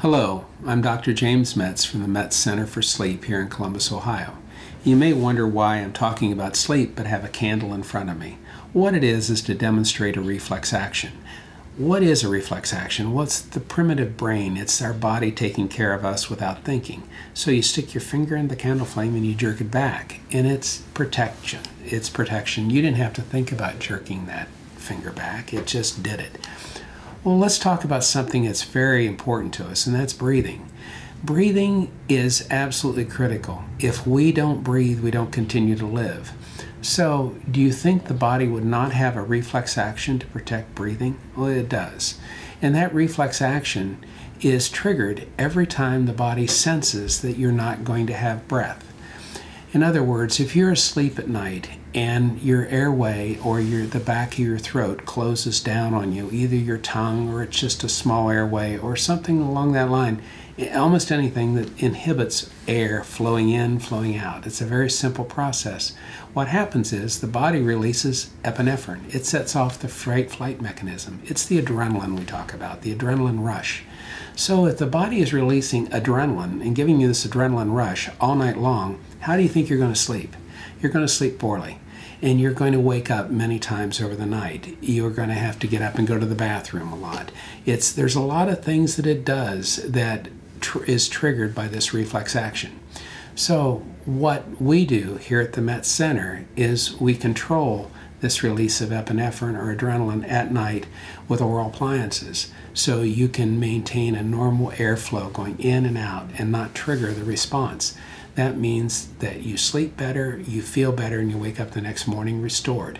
Hello, I'm Dr. James Metz from the Metz Center for Sleep here in Columbus, Ohio. You may wonder why I'm talking about sleep but have a candle in front of me. What it is is to demonstrate a reflex action. What is a reflex action? Well, it's the primitive brain. It's our body taking care of us without thinking. So you stick your finger in the candle flame and you jerk it back, and it's protection. It's protection. You didn't have to think about jerking that finger back, it just did it. Well, let's talk about something that's very important to us, and that's breathing. Breathing is absolutely critical. If we don't breathe, we don't continue to live. So, do you think the body would not have a reflex action to protect breathing? Well, it does. And that reflex action is triggered every time the body senses that you're not going to have breath. In other words, if you're asleep at night and your airway or your, the back of your throat closes down on you, either your tongue or it's just a small airway or something along that line, eh, almost anything that inhibits air flowing in, flowing out. It's a very simple process. What happens is the body releases epinephrine. It sets off the fight flight mechanism. It's the adrenaline we talk about, the adrenaline rush. So if the body is releasing adrenaline and giving you this adrenaline rush all night long, how do you think you're going to sleep? You're going to sleep poorly and you're going to wake up many times over the night. You're going to have to get up and go to the bathroom a lot. It's there's a lot of things that it does that tr is triggered by this reflex action. So what we do here at the Metz Center is we control this release of epinephrine or adrenaline at night with oral appliances so you can maintain a normal airflow going in and out and not trigger the response. That means that you sleep better, you feel better, and you wake up the next morning restored.